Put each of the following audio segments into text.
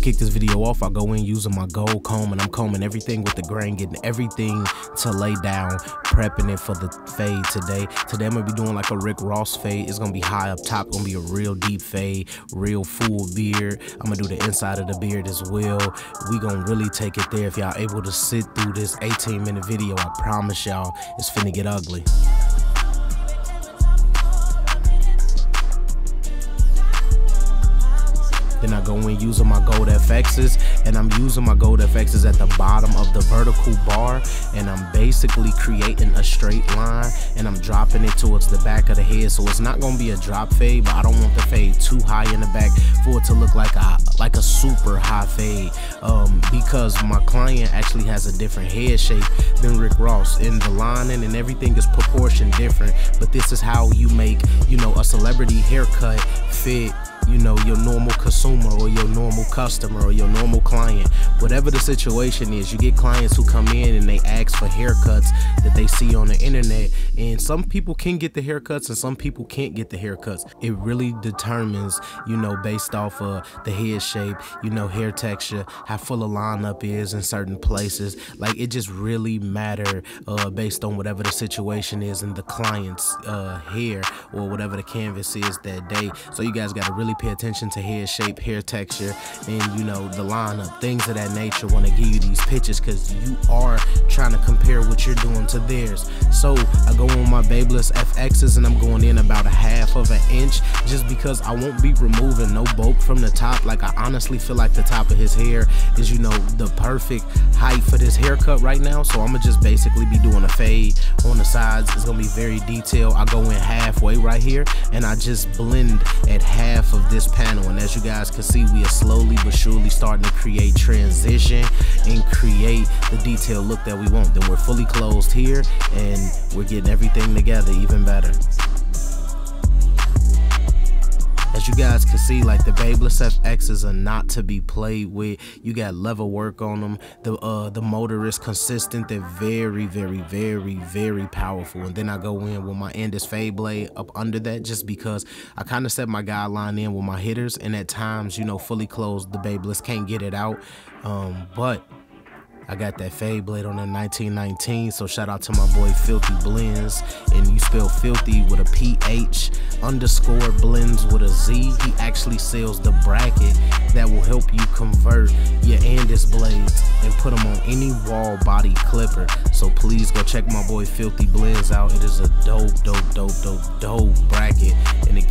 kick this video off, I go in using my gold comb and I'm combing everything with the grain, getting everything to lay down, prepping it for the fade today. Today I'm gonna be doing like a Rick Ross fade. It's gonna be high up top, gonna be a real deep fade, real full beard. I'm gonna do the inside of the beard as well. We gonna really take it there. If y'all able to sit through this 18 minute video, I promise y'all it's finna get ugly. Then I go in using my gold FXs and I'm using my gold FXs at the bottom of the vertical bar and I'm basically creating a straight line and I'm dropping it towards the back of the head. So it's not gonna be a drop fade but I don't want the fade too high in the back for it to look like a like a super high fade. Um, because my client actually has a different head shape than Rick Ross and the lining and everything is proportioned different. But this is how you make you know a celebrity haircut fit you know your normal consumer or your normal customer or your normal client. Whatever the situation is you get clients who come in and they ask for haircuts that they see on the internet. And some people can get the haircuts and some people can't get the haircuts. It really determines you know based off of the head shape you know hair texture how full a lineup is in certain places. Like it just really matter uh, based on whatever the situation is and the client's uh, hair or whatever the canvas is that day. So you guys got to really pay attention to hair shape, hair texture, and you know, the lineup, things of that nature. Want to give you these pitches because you are trying to compare what you're doing to theirs. So I go on my Babyliss FXs and I'm going in about a half of an inch just because I won't be removing no bulk from the top. Like I honestly feel like the top of his hair is, you know, the perfect height for this haircut right now. So I'm gonna just basically be doing a fade on the sides. It's gonna be very detailed. I go in halfway right here and I just blend at half of this panel. And as you guys can see we are slowly but surely starting to create transition and create the detailed look that we want. Then we're fully closed here and we're getting everything together even better as you guys can see like the Babyliss FXs are not to be played with. You got level work on them. The uh the motor is consistent. They're very very very very powerful. And then I go in with my Andis fade blade up under that just because I kind of set my guideline in with my hitters. And at times you know fully closed the Babyliss can't get it out. Um but I got that fade blade on the 1919, so shout out to my boy Filthy Blends. And you spell filthy with a PH underscore blends with a Z. He actually sells the bracket that will help you convert your Andis blades and put them on any Wahl body clipper. So please go check my boy Filthy Blends out. It is a dope, dope, dope, dope, dope bracket in the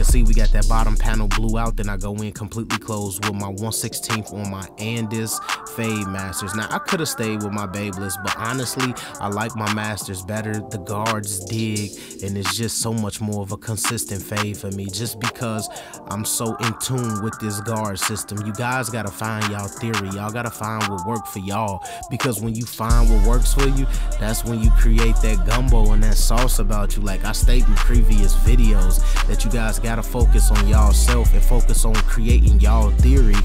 can see, we got that bottom panel blue out. Then I go in completely closed with my 116th on my Andis Fade Masters. Now, I could have stayed with my Babyliss, but honestly, I like my Masters better. The guards dig, and it's just so much more of a consistent fade for me just because I'm so in tune with this guard system. You guys got to find y'all theory. Y'all got to find what worked for y'all because when you find what works for you, that's when you create that gumbo and that sauce about you. Like I stated in previous videos, that you guys gotta focus on y'all self and focus on creating y'all theory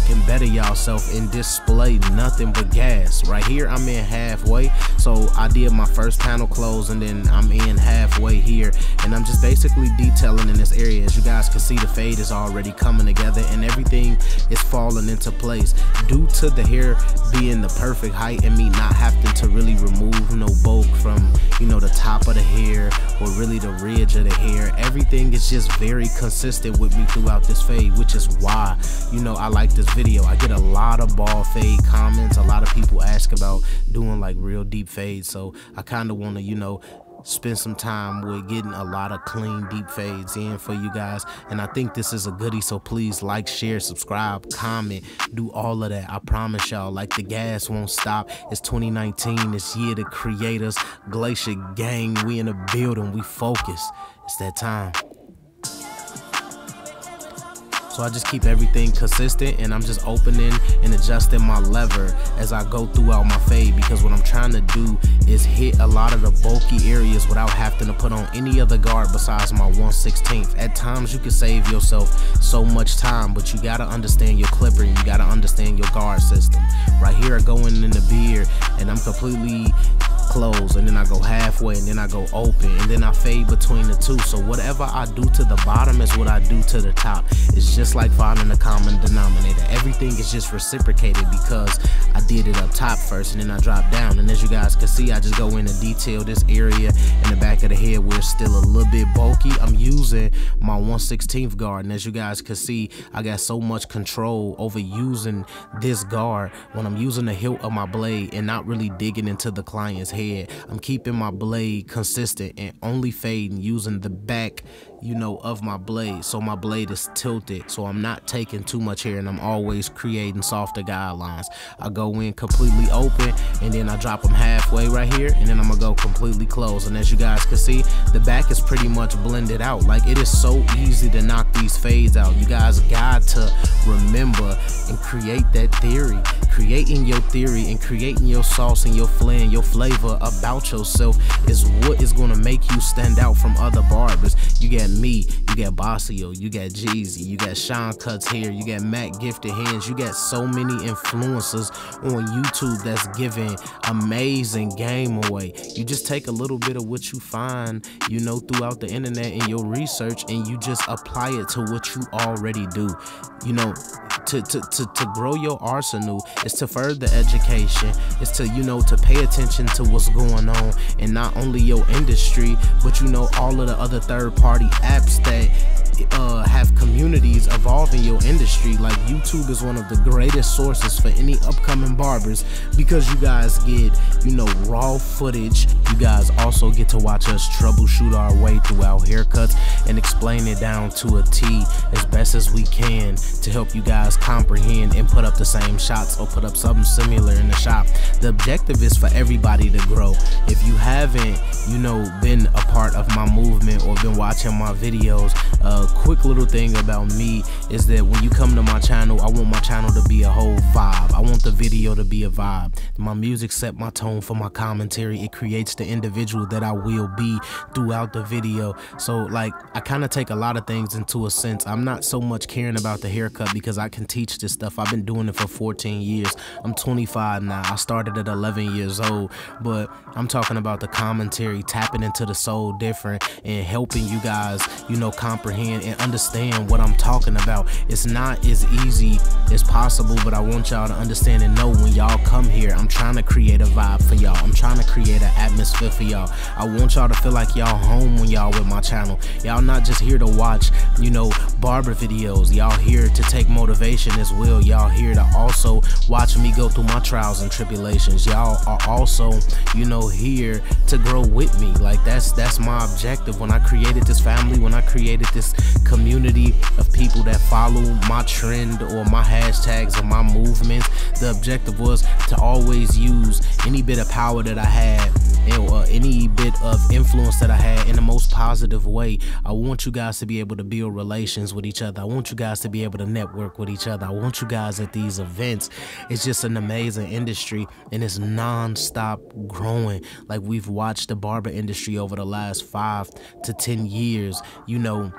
y'all can better y'all and display nothing but gas. Right here, I'm in halfway. So I did my first panel close and then I'm in halfway here. And I'm just basically detailing in this area. As you guys can see, the fade is already coming together and everything is falling into place due to the hair being the perfect height and me not having to really remove no bulk from, you know, the top of the hair or really the ridge of the hair. Everything is just very consistent with me throughout this fade, which is why, you know, I like this video. I get a lot of bald fade comments. A lot of people ask about doing like real deep fades. So I kind of want to, you know, spend some time with getting a lot of clean deep fades in for you guys. And i think this is a goodie so please like share subscribe comment. Do all of that. I promise y'all like the gas won't stop. It's 2019 this year the creators glacier gang we in the building. We focus it's that time so I just keep everything consistent and I'm just opening and adjusting my lever as I go throughout my fade because what I'm trying to do is hit a lot of the bulky areas without having to put on any other guard besides my 116th. At times you can save yourself so much time, but you gotta understand your clipper and you gotta understand your guard system. Right here I go in in the beard and I'm completely close and then I go halfway and then I go open and then I fade between the two. So whatever I do to the bottom is what I do to the top. It's just like finding a common denominator. Everything is just reciprocated because I did it up top first and then I dropped down. And as you guys can see, I just go into detail this area in the back of the head where it's still a little bit bulky. I'm using my 116th guard. And as you guys can see, I got so much control over using this guard when I'm using the hilt of my blade and not really digging into the client's head. I'm keeping my blade consistent and only fading using the back you know, of my blade. So my blade is tilted. So I'm not taking too much hair and I'm always creating softer guidelines. I go in completely open and then I drop them halfway right here and then I'm gonna go completely closed. And as you guys can see, the back is pretty much blended out. Like it is so easy to knock these fades out. You guys got to remember and create that theory. Creating your theory and creating your sauce and your flair and your flavor about yourself is what is gonna make you stand out from other barbers. You get me, you got Bossio, you got Jeezy, you got Sean Cuts Hair, you got Matt Gifted Hands, you got so many influencers on YouTube that's giving amazing game away. You just take a little bit of what you find, you know, throughout the internet and your research, and you just apply it to what you already do. You know, to, to, to, to grow your arsenal is to further education. Is to you know to pay attention to what's going on in not only your industry but you know all of the other third party apps that uh, have evolving your industry. Like YouTube is one of the greatest sources for any upcoming barbers because you guys get, you know, raw footage. You guys also get to watch us troubleshoot our way through our haircuts and explain it down to a T as best as we can to help you guys comprehend and put up the same shots or put up something similar in the shop. The objective is for everybody to grow. If you haven't, you know, been a part of my movement or been watching my videos, a quick little thing about me is that when you come to my channel, I want my channel to be a whole vibe. I want the video to be a vibe. My music set my tone for my commentary. It creates the individual that I will be throughout the video. So like I kind of take a lot of things into a sense. I'm not so much caring about the haircut because I can teach this stuff. I've been doing it for 14 years. I'm 25 now. I started at 11 years old, but I'm talking about the commentary, tapping into the soul different and helping you guys, you know, comprehend and understand what I'm talking about. It's not as easy as possible, but I want y'all to understand and know when y'all come here, I'm trying to create a vibe for y'all. I'm trying to create an atmosphere for y'all. I want y'all to feel like y'all home when y'all with my channel. Y'all not just here to watch, you know, barber videos. Y'all here to take motivation as well. Y'all here to also watch me go through my trials and tribulations. Y'all are also, you know, here to grow with me. Like that's that's my objective when I created this family, when I created this community of people that follow my trend or my hashtags or my movements. The objective was to always use any bit of power that I had eh, or any bit of influence that I had in the most positive way. I want you guys to be able to build relations with each other. I want you guys to be able to network with each other. I want you guys at these events. It's just an amazing industry and it's non-stop growing. Like we've watched the barber industry over the last five to ten years. You know,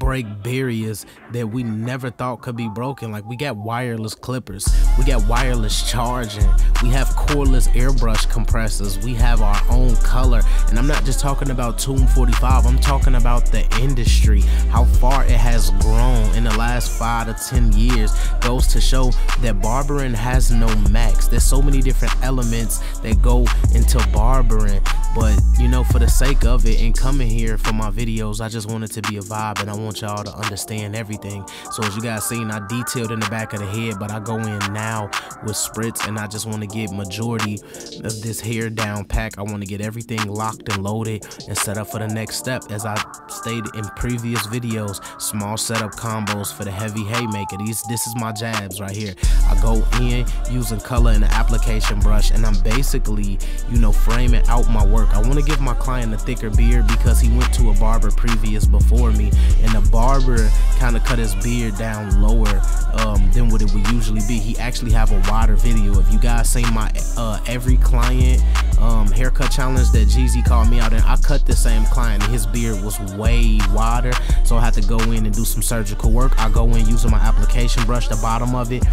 break barriers that we never thought could be broken. Like we got wireless clippers, we got wireless charging, we have cordless airbrush compressors, we have our own color. And I'm not just talking about Tomb 45, I'm talking about the industry, how far it has grown in the last five to 10 years goes to show that barbering has no max. There's so many different elements that go into barbering, but you know, for the sake of it and coming here for my videos, I just want it to be a vibe and I want y'all to understand everything. So as you guys seen, I detailed in the back of the head, but I go in now with spritz and I just want to get majority of this hair down pack. I want to get everything locked and loaded and set up for the next step. As I stated in previous videos, small setup combos for the heavy haymaker. These This is my jabs right here. I go in using color and an application brush and I'm basically, you know, framing out my work. I want to give my client a thicker beard because he went to a barber previous before me and and the barber kind of cut his beard down lower um, than what it would usually be. He actually have a wider video. If you guys seen my uh, every client um, haircut challenge that Jeezy called me out in, I cut the same client his beard was way wider. So I had to go in and do some surgical work. I go in using my application brush, the bottom of it,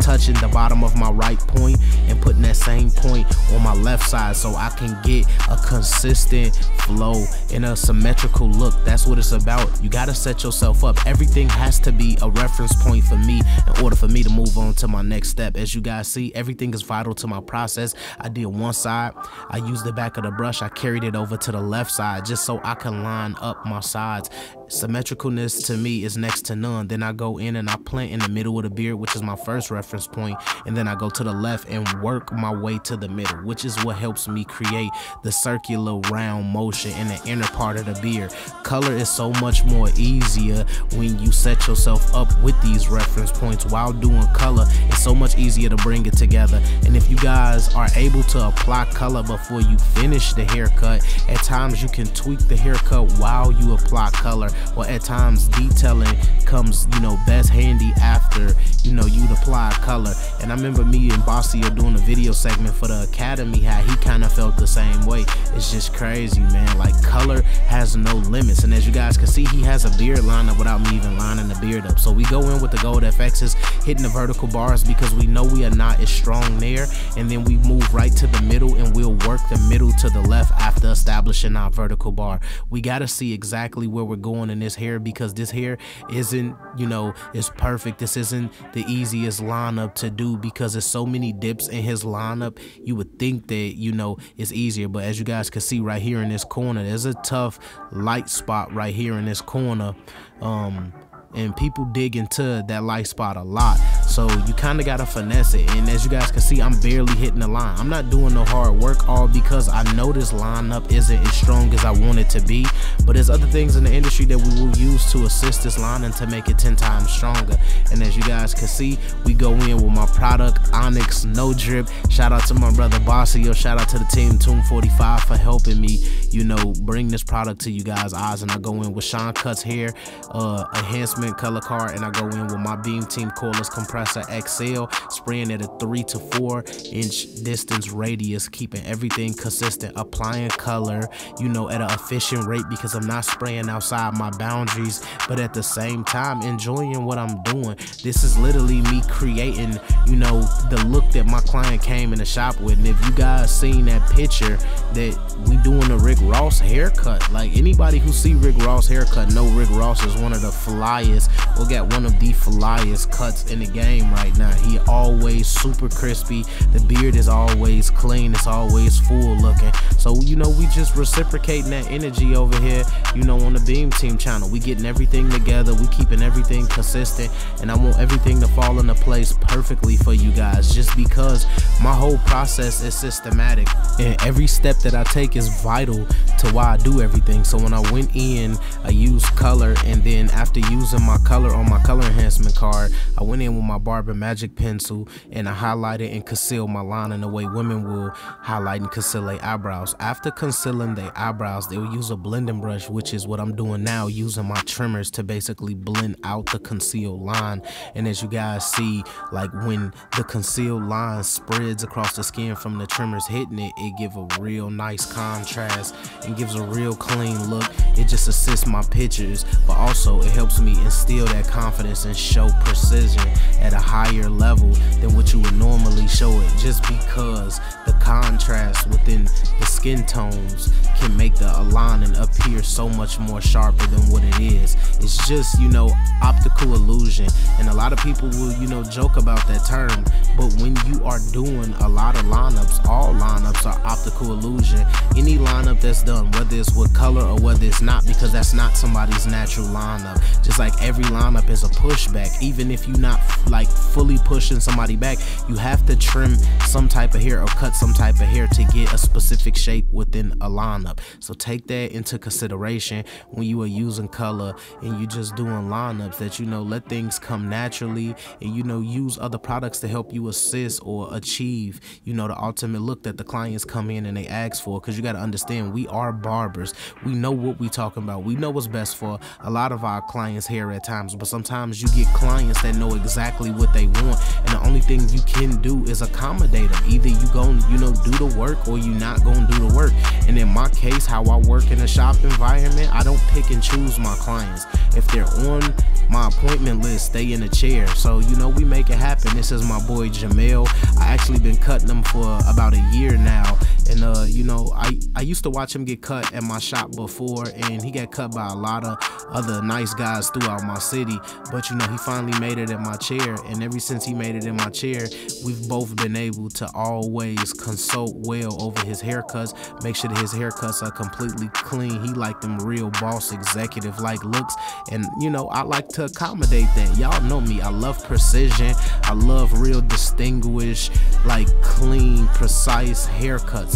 touching the bottom of my right point and putting that same point on my left side so I can get a consistent flow in a symmetrical look. That's what it's about. You gotta set yourself up. Everything has to be a reference point for me in order for me to move on to my next step. As you guys see, everything is vital to my process. I did one side, I used the back of the brush, I carried it over to the left side just so I can line up my sides Symmetricalness to me is next to none. Then I go in and I plant in the middle of the beard, which is my first reference point, and then I go to the left and work my way to the middle, which is what helps me create the circular round motion in the inner part of the beard. Color is so much more easier when you set yourself up with these reference points while doing color. It's so much easier to bring it together. And if you guys are able to apply color before you finish the haircut, at times you can tweak the haircut while you apply color or at times detailing comes, you know, best handy after, you know, you'd apply color. And I remember me and Bossy are doing a video segment for the Academy, how he kind of felt the same way. It's just crazy, man. Like color has no limits. And as you guys can see, he has a beard line up without me even lining the beard up. So we go in with the gold FXs, hitting the vertical bars because we know we are not as strong there. And then we move right to the middle and we'll work the middle to the left after establishing our vertical bar. We got to see exactly where we're going in this hair because this hair isn't, you know, is perfect. This isn't the easiest lineup to do because there's so many dips in his lineup. You would think that, you know, it's easier. But as you guys can see right here in this corner, there's a tough light spot right here in this corner. Um, and people dig into that light spot a lot. So you kind of got to finesse it. And as you guys can see, I'm barely hitting the line. I'm not doing no hard work all because I know this lineup isn't as strong as I want it to be. But there's other things in the industry that we will use to assist this line and to make it 10 times stronger. And as you guys can see, we go in with my product, Onyx No Drip. Shout out to my brother Bossy. Yo, shout out to the team Tomb 45 for helping me, you know, bring this product to you guys' eyes. And I go in with Sean Cuts Hair, uh, enhancement color card, and I go in with my Beam Team Cordless Compressor XL, spraying at a 3 to 4 inch distance radius, keeping everything consistent, applying color, you know, at an efficient rate because I'm not spraying outside my boundaries, but at the same time, enjoying what I'm doing. This is literally me creating, you know, the look that my client came in the shop with. And if you guys seen that picture that we doing a Rick Ross haircut, like anybody who see Rick Ross haircut know Rick Ross is one of the flyest or got one of the flyest cuts in the game right now. He always super crispy. The beard is always clean. It's always full looking. So, you know, we just reciprocating that energy over here, you know, on the Beam Team channel. We getting everything together. We keeping everything consistent. And I want everything to fall into place perfectly for you guys just because my whole process is systematic. And every step that I take is vital to why I do everything. So when I went in, I used color. And then after using my color on my color enhancement card, I went in with my Barber Magic pencil and I highlighted and concealed my line in the way women will highlight and conceal their eyebrows. After concealing their eyebrows, they'll use a blending brush, which is what I'm doing now, using my trimmers to basically blend out the concealed line. And as you guys see, like when the concealed line spreads across the skin from the trimmers hitting it, it give a real nice contrast and gives a real clean look. It just assists my pictures, but also it helps me instill that confidence and show precision at a higher level than what you would normally show it just because the contrast within the skin tones can make the aligning appear so much more sharper than what it is. It's just, you know, optical illusion. And a lot of people will, you know, joke about that term. But when you are doing a lot of lineups, all lineups are optical illusion. Any lineup that's done, whether it's with color or whether it's not, because that's not somebody's natural lineup. Just like every lineup is a pushback. Even if you're not like fully pushing somebody back, you have to trim some type of hair or cut some type of hair to get a specific shape within a lineup. So take that into consideration when you are using color and you just doing lineups that you know let things come naturally and you know use other products to help you assist or achieve you know the ultimate look that the clients come in and they ask for because you got to understand we are barbers. We know what we talking about. We know what's best for a lot of our clients here at times, but sometimes you get clients that know exactly what they want, and the only thing you can do is accommodate them. Either you go, you know do the work or you not gonna do the work. And in my case, how I work in a shop environment, I don't pick and choose my clients. If they're on my appointment list, stay in a chair. So you know we make it happen. This is my boy Jamel. I actually been cutting them for about a year now, and uh, you know I I used to watch him get cut at my shop before, and he got cut by a lot of other nice guys throughout my city. But you know he finally made it in my chair, and ever since he made it in my chair, we've both been able to always consult well over his haircuts, make sure that his haircuts are completely clean. He like them real boss executive like looks, and you know I like to accommodate that. Y'all know me. I love precision. I love real distinguished, like clean, precise haircuts.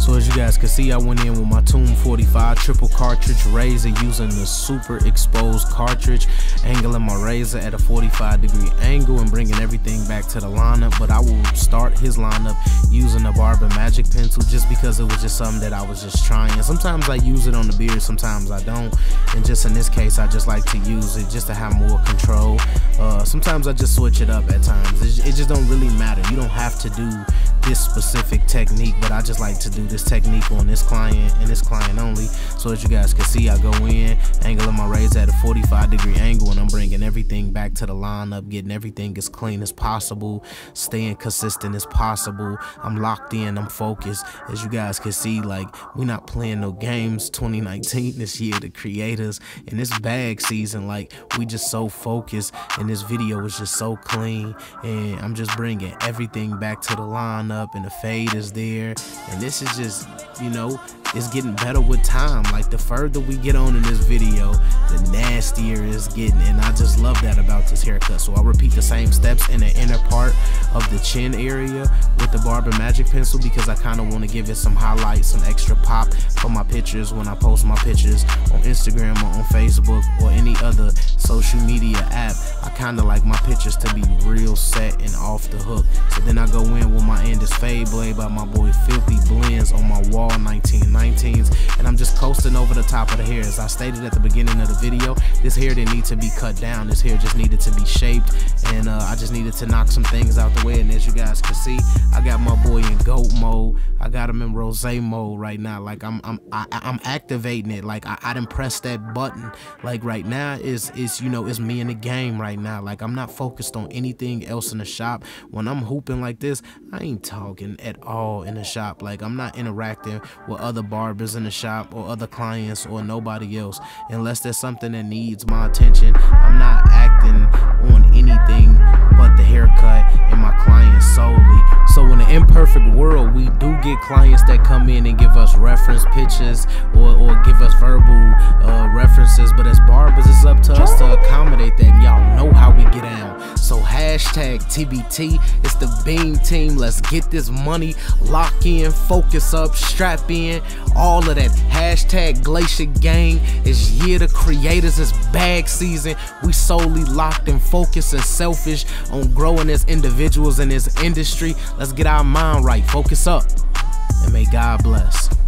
So as you guys can see, I went in with my Tomb 45 triple cartridge razor using the super exposed cartridge, angling my razor at a 45 degree angle and bringing everything back to the lineup. But I will start his lineup using a Barber Magic pencil just because it was just something that I was just trying. Sometimes I use it on the beard, sometimes I don't. And just in this case, I just like to use it just to have more control. Uh, sometimes I just switch it up at times. It, it just don't really matter. You don't have to do this specific technique, but I just like to do this technique on this client and this client only. So as you guys can see, I go in, angle of my razor at a 45 degree angle, and I'm bringing everything back to the lineup, getting everything as clean as possible, staying consistent as possible. I'm locked in, I'm focused. As you guys can see, like we're not playing no games 2019 this year, the creators, and this bag season, like we just so focused, and this video is just so clean, and I'm just bringing everything back to the lineup and the fade is there. And this is just, you know, it's getting better with time. Like the further we get on in this video, the nastier it's getting. And I just love that about this haircut. So I'll repeat the same steps in the inner part the chin area with the Barber Magic Pencil because I kind of want to give it some highlights, some extra pop for my pictures when I post my pictures on Instagram or on Facebook or any other social media app. I kind of like my pictures to be real set and off the hook. So then I go in with my Andis Fade Blade by my boy Filthy Blends on my Wahl 1919s. And I'm just coasting over the top of the hair. As I stated at the beginning of the video, this hair didn't need to be cut down. This hair just needed to be shaped. And uh, I just needed to knock some things out the way. And as you guys can see, I got my boy in goat mode. I got him in rose mode right now. Like I'm I'm I, am activating it. Like I, I didn't press that button. Like right now is is you know it's me in the game right now. Like I'm not focused on anything else in the shop. When I'm hooping like this, I ain't talking at all in the shop. Like I'm not interacting with other barbers in the shop or other clients or nobody else unless there's something that needs my attention. I'm not acting on anything but the haircut and my clients solely. So in an imperfect world, we do get clients that come in and give us reference pictures or, or give us verbal uh, references. But as barbers, it's up to us to accommodate hashtag TBT, it's the Beam Team. Let's get this money, lock in, focus up, strap in, all of that. Hashtag Glacier Gang is year the creators, it's bag season. We solely locked and focused and selfish on growing as individuals in this industry. Let's get our mind right, focus up, and may God bless.